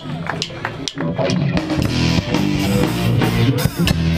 Thank you.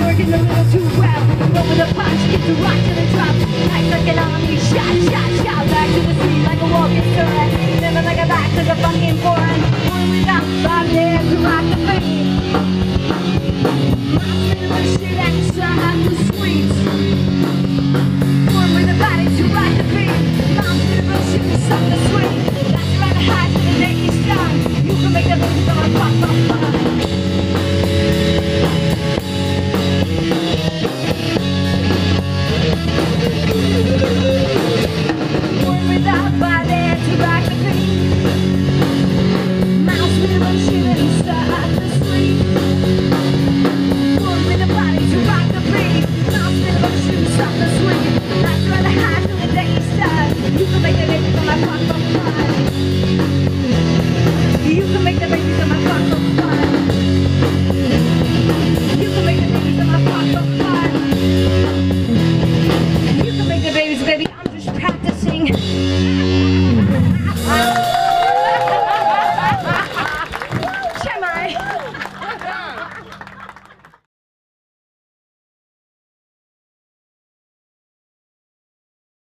acting a little too well. Over the punch, get the rock to the drop Nice like an army, shot, shot, shot. Back to the street like a walking store Never like a back to the fucking foreign